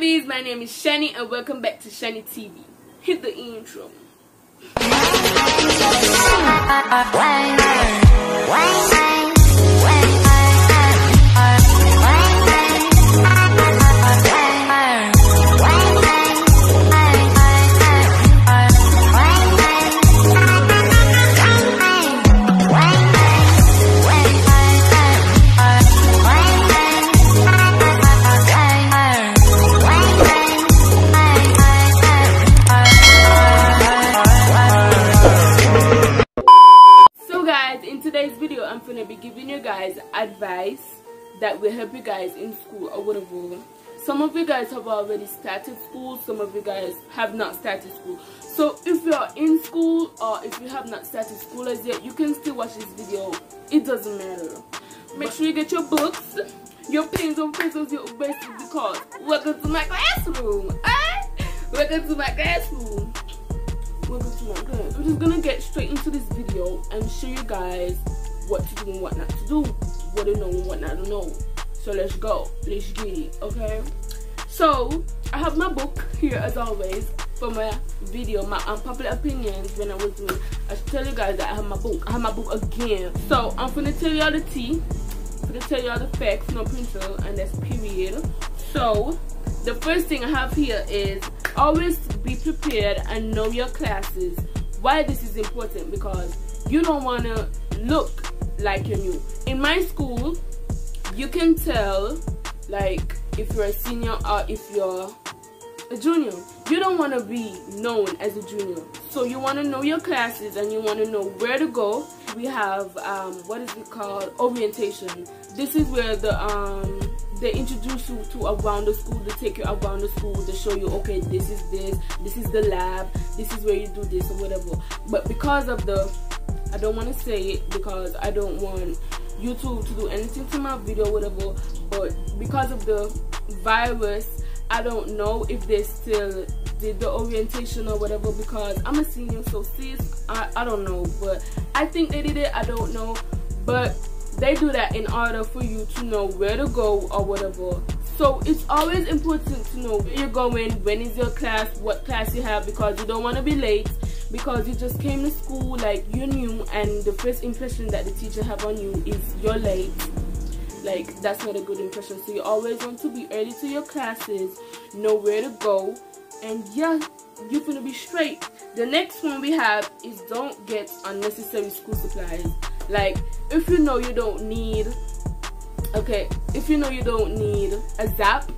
babies, my name is Shani and welcome back to Shani TV. Hit the intro. Advice that will help you guys in school or whatever. Some of you guys have already started school, some of you guys have not started school. So if you're in school or if you have not started school as yet, you can still watch this video. It doesn't matter. Make sure you get your books, your pens and pencils, your erasers because welcome to my classroom. Eh? Welcome to my classroom welcome to my class. We're just gonna get straight into this video and show you guys what to do and what not to do, what to know what not know. So let's go, let's get it, okay? So I have my book here as always for my video, my unpopular opinions when I was doing. I should tell you guys that I have my book. I have my book again. So I'm gonna tell y'all the tea. I'm gonna tell y'all the facts, no printer, and that's period. So the first thing I have here is always be prepared and know your classes. Why this is important because you don't want to look like you're new. In my school, you can tell like if you're a senior or if you're a junior. You don't want to be known as a junior. So you want to know your classes and you want to know where to go. We have, um, what is it called? Orientation. This is where the, um, they introduce you to around the school, they take you around the school, they show you, okay, this is this, this is the lab, this is where you do this or whatever. But because of the, I don't want to say it because I don't want YouTube to do anything to my video whatever, but because of the virus, I don't know if they still did the orientation or whatever because I'm a senior, so sis, I, I don't know, but I think they did it, I don't know, but they do that in order for you to know where to go or whatever. So it's always important to know where you're going when is your class what class you have because you don't want to be late because you just came to school like you're new and the first impression that the teacher have on you is you're late. Like that's not a good impression. So you always want to be early to your classes know where to go and yeah you're gonna be straight. The next one we have is don't get unnecessary school supplies. Like if you know you don't need okay if you know you don't need a zap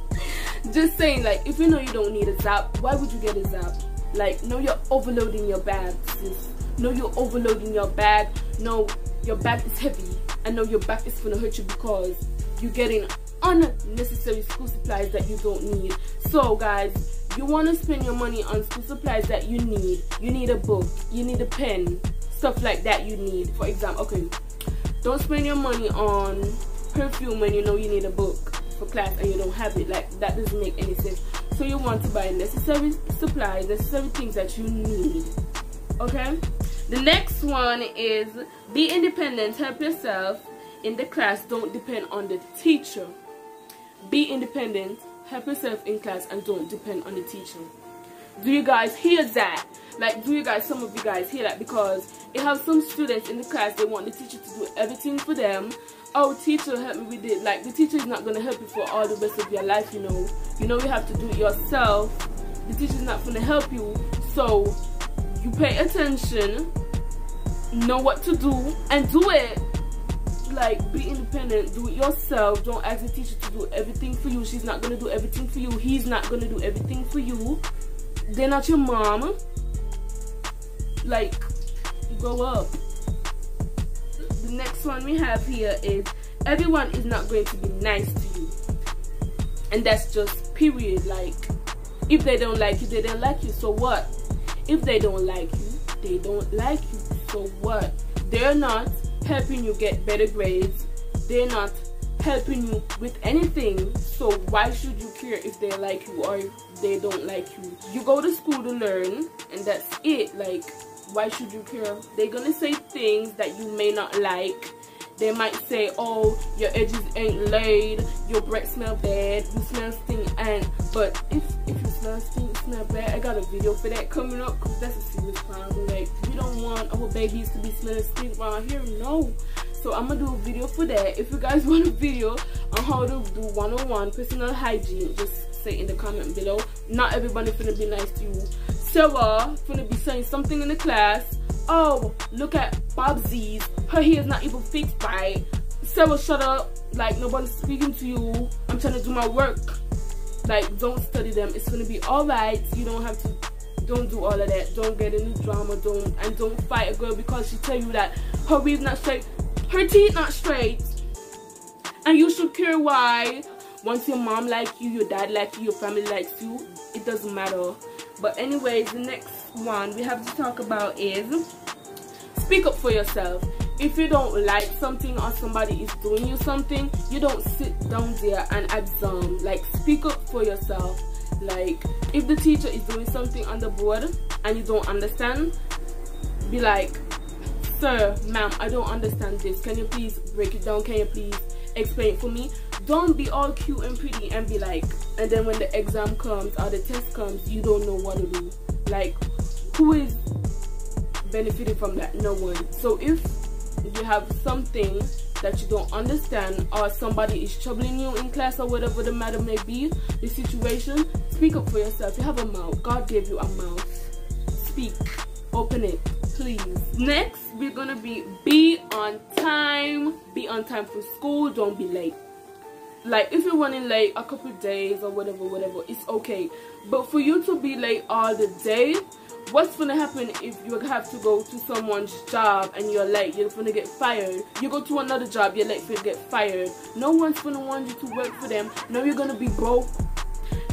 just saying like if you know you don't need a zap why would you get a zap like no you're overloading your bag sis. No you're overloading your bag. No your bag is heavy. I know your back is gonna hurt you because you're getting unnecessary school supplies that you don't need. So guys you want to spend your money on school supplies that you need. You need a book. You need a pen. Stuff like that you need. For example, okay, don't spend your money on perfume when you know you need a book for class and you don't have it. Like that doesn't make any sense. So you want to buy necessary supplies, necessary things that you need. Okay? The next one is be independent, help yourself in the class, don't depend on the teacher. Be independent, help yourself in class and don't depend on the teacher. Do you guys hear that? Like, do you guys, some of you guys hear that? Because it has some students in the class, they want the teacher to do everything for them. Oh, teacher, help me with it. Like, the teacher is not going to help you for all the rest of your life, you know. You know, you have to do it yourself. The teacher is not going to help you. So, you pay attention, know what to do, and do it. Like, be independent, do it yourself. Don't ask the teacher to do everything for you. She's not going to do everything for you. He's not going to do everything for you. They're not your mom like grow up. The next one we have here is everyone is not going to be nice to you. And that's just period like if they don't like you they don't like you so what? If they don't like you they don't like you so what? They're not helping you get better grades. They're not helping you with anything so why should you care if they like you or if they don't like you. You go to school to learn and that's it. Like why should you care? They're gonna say things that you may not like. They might say oh your edges ain't laid. Your breath smell bad. You smell stink and but if if you smell stink smell bad i got a video for that coming up because that's a serious problem. Like we don't want our babies to be smelling stink around here. No so i'm gonna do a video for that. If you guys want a video on how to do 101 personal hygiene just say in the comment below. Not everybody gonna be nice to you. Sarah gonna be saying something in the class. Oh look at bobsy's her hair is not even fixed right. Sarah shut up. Like nobody's speaking to you. I'm trying to do my work. Like don't study them. It's gonna be all right. You don't have to don't do all of that. Don't get any drama. Don't and don't fight a girl because she tell you that her weave not straight her teeth not straight. And you should care why. Once your mom like you your dad like you your family likes you it doesn't matter. But anyways the next one we have to talk about is speak up for yourself. If you don't like something or somebody is doing you something you don't sit down there and absorb. Like speak up for yourself. Like if the teacher is doing something on the board and you don't understand be like sir ma'am i don't understand this. Can you please break it down? Can you please explain it for me? Don't be all cute and pretty and be like and then when the exam comes or the test comes you don't know what to do. Like who is benefiting from that? No one. So if you have something that you don't understand or somebody is troubling you in class or whatever the matter may be the situation speak up for yourself. You have a mouth. God gave you a mouth. Speak. Open it please. Next we're gonna be be on time be on time for school don't be late. Like if you're running late a couple days or whatever whatever it's okay. But for you to be late all the day what's gonna happen if you have to go to someone's job and you're late you're gonna get fired? You go to another job you're late you get fired. No one's gonna want you to work for them. Now you're gonna be broke.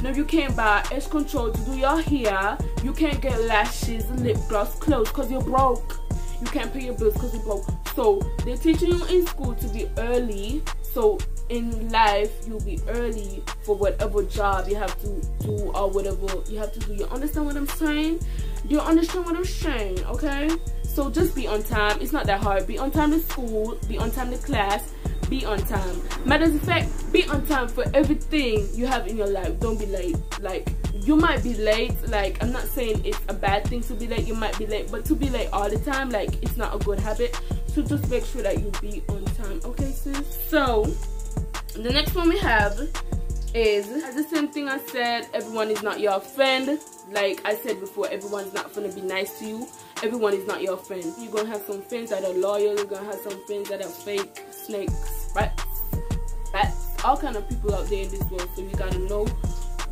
Now you can't buy edge control to do your hair. You can't get lashes lip gloss clothes because you're broke you can't pay your bills because you're broke. So they're teaching you in school to be early. So in life you'll be early for whatever job you have to do or whatever you have to do. You understand what i'm saying? You understand what i'm saying okay? So just be on time. It's not that hard. Be on time to school. Be on time to class be on time. Matters of fact be on time for everything you have in your life. Don't be late. Like you might be late. Like i'm not saying it's a bad thing to be late. You might be late. But to be late all the time like it's not a good habit. So just make sure that you be on time. Okay sis? So the next one we have is the same thing i said everyone is not your friend. Like i said before everyone's not gonna be nice to you. Everyone is not your friend. You're gonna have some friends that are loyal. You're gonna have some friends that are fake snakes rats rats all kind of people out there in this world so you gotta know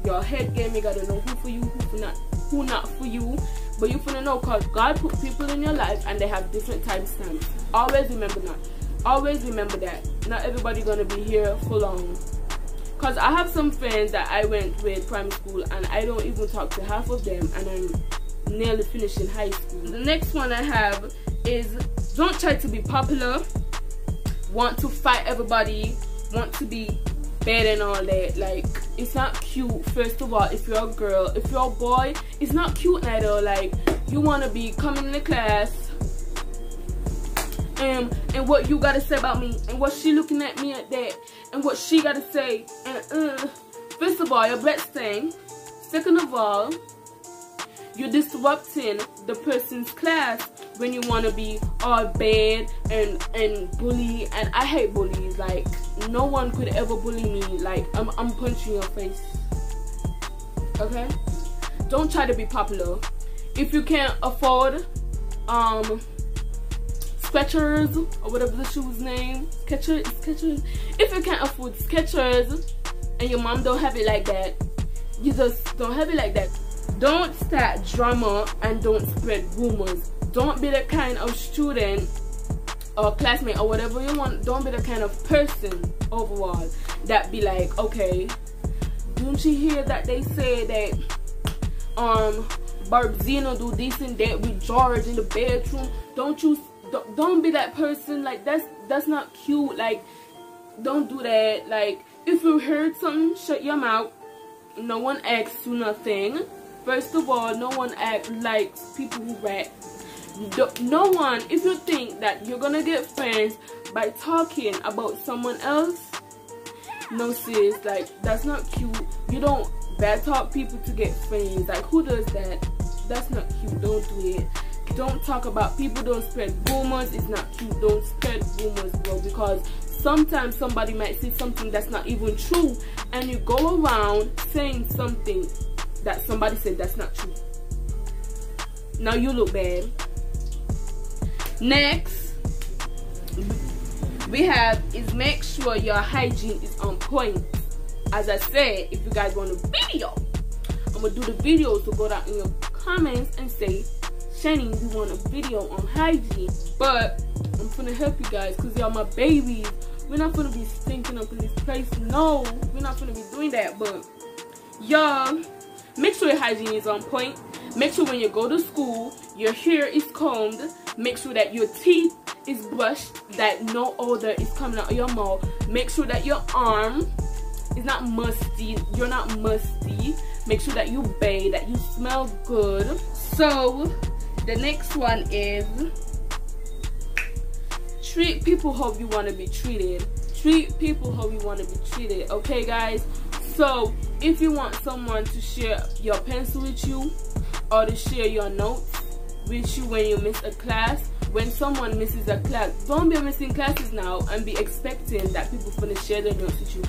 your head game you gotta know who for you who for not who not for you. But you gonna know because god put people in your life and they have different time stamps. Always remember that. Always remember that. Not everybody gonna be here for long. Because i have some friends that i went with primary school and i don't even talk to half of them and i'm nearly finishing high school. The next one i have is don't try to be popular want to fight everybody want to be bad and all that. Like it's not cute first of all if you're a girl if you're a boy it's not cute neither like you want to be coming in the class and and what you gotta say about me and what she looking at me at that and what she gotta say and uh, first of all your breath thing second of all you're disrupting the person's class when you want to be all bad and and bully and I hate bullies like no one could ever bully me like I'm, I'm punching your face okay don't try to be popular if you can't afford um Skechers or whatever the shoes name. Skechers, Skechers. If you can't afford Skechers and your mom don't have it like that, you just don't have it like that. Don't start drama and don't spread rumors. Don't be the kind of student or classmate or whatever you want. Don't be the kind of person overall that be like, okay, don't you hear that they say that um Barbzino do this and that with George in the bedroom? Don't you don't, be that person. Like that's that's not cute. Like don't do that. Like if you heard something shut your mouth. No one asks you nothing. First of all no one act like people who rat no one if you think that you're gonna get friends by talking about someone else no sis like that's not cute. You don't bad talk people to get friends. Like who does that? That's not cute. Don't do it. Don't talk about people. Don't spread rumors. It's not cute. Don't spread rumors bro because sometimes somebody might say something that's not even true and you go around saying something that somebody said that's not true. Now you look bad next we have is make sure your hygiene is on point. As i said if you guys want a video i'm gonna do the video so go down in your comments and say Shani, we want a video on hygiene? But i'm gonna help you guys because y'all my babies. We're not gonna be stinking up in this place. No we're not gonna be doing that but y'all make sure your hygiene is on point make sure when you go to school your hair is combed. Make sure that your teeth is brushed that no odor is coming out of your mouth. Make sure that your arm is not musty. You're not musty. Make sure that you bathe that you smell good. So the next one is treat people how you want to be treated. Treat people how you want to be treated okay guys? So if you want someone to share your pencil with you or to share your notes with you when you miss a class. When someone misses a class don't be missing classes now and be expecting that people gonna share their notes with you.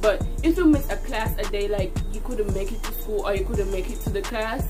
But if you miss a class a day like you couldn't make it to school or you couldn't make it to the class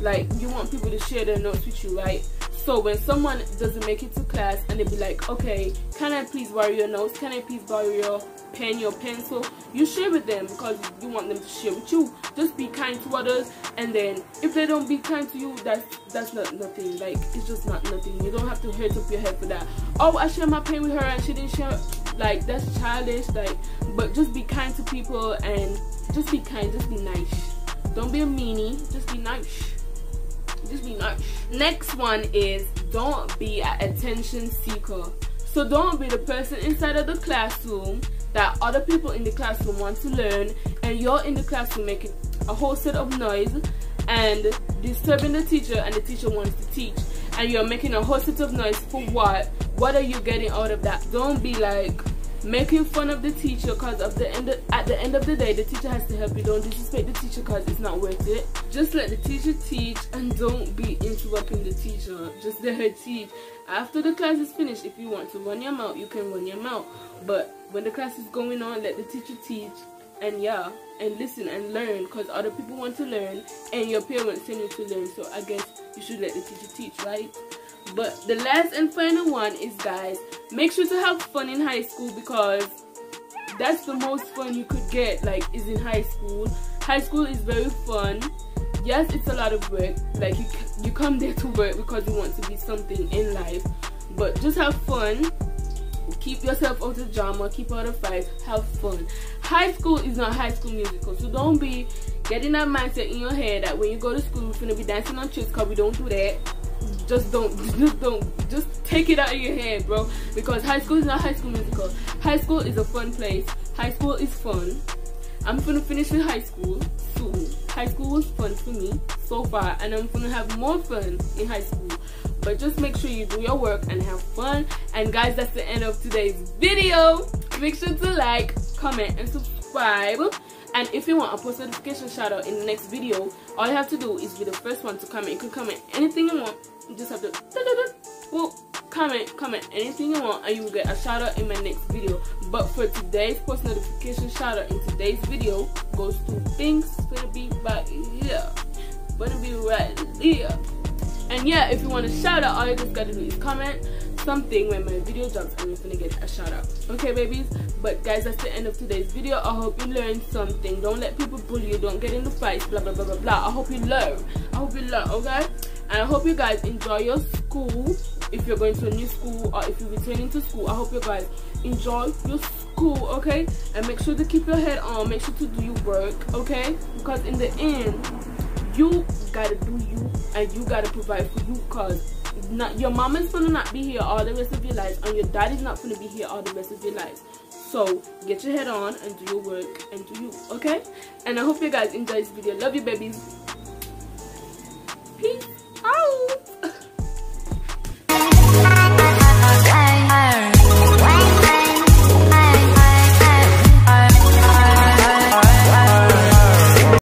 like you want people to share their notes with you right so when someone doesn't make it to class and they be like okay can i please borrow your notes? Can i please borrow your pen your pencil? You share with them because you want them to share with you. Just be kind to others. And then if they don't be kind to you that's that's not nothing. Like it's just not nothing. You don't have to hurt up your head for that. Oh i share my pen with her and she didn't share. Like that's childish. Like but just be kind to people and just be kind. Just be nice. Don't be a meanie. Just be nice just be nice next one is don't be an attention seeker. So don't be the person inside of the classroom that other people in the classroom want to learn and you're in the classroom making a whole set of noise and disturbing the teacher and the teacher wants to teach. And you're making a whole set of noise for what? What are you getting out of that? Don't be like making fun of the teacher because of the end of, at the end of the day the teacher has to help you. Don't disrespect the teacher because it's not worth it. Just let the teacher teach and don't be interrupting the teacher. Just let her teach. After the class is finished if you want to run your mouth you can run your mouth. But when the class is going on let the teacher teach and yeah and listen and learn because other people want to learn and your parents send you to learn. So i guess you should let the teacher teach right but the last and final one is guys make sure to have fun in high school because that's the most fun you could get like is in high school. High school is very fun. Yes it's a lot of work. Like you, you come there to work because you want to be something in life. But just have fun. Keep yourself out of drama. Keep out of fights have fun. High school is not high school musical so don't be getting that mindset in your head that when you go to school you're gonna be dancing on tricks because we don't do that just don't just don't just take it out of your head bro. Because high school is not high school musical. High school is a fun place. High school is fun. I'm gonna finish with high school soon. High school was fun for me so far and i'm gonna have more fun in high school. But just make sure you do your work and have fun. And guys that's the end of today's video. Make sure to like comment and subscribe. And if you want a post notification shout out in the next video all you have to do is be the first one to comment. You can comment anything you want you just have to well, comment comment anything you want and you will get a shout out in my next video. But for today's post notification shout out in today's video goes to things gonna be right here. Gonna be right here. And yeah if you want to shout out all you just gotta do is comment something when my video drops and you're gonna get a shout out okay babies? But guys that's the end of today's video. I hope you learned something. Don't let people bully you. Don't get in the fights. Blah blah blah blah blah. I hope you learn. I hope you learn okay i hope you guys enjoy your school. If you're going to a new school or if you're returning to school i hope you guys enjoy your school okay? And make sure to keep your head on. Make sure to do your work okay? Because in the end you gotta do you and you gotta provide for you because not your mama's gonna not be here all the rest of your life and your daddy's not gonna be here all the rest of your life. so get your head on and do your work and do you okay? And i hope you guys enjoy this video. Love you babies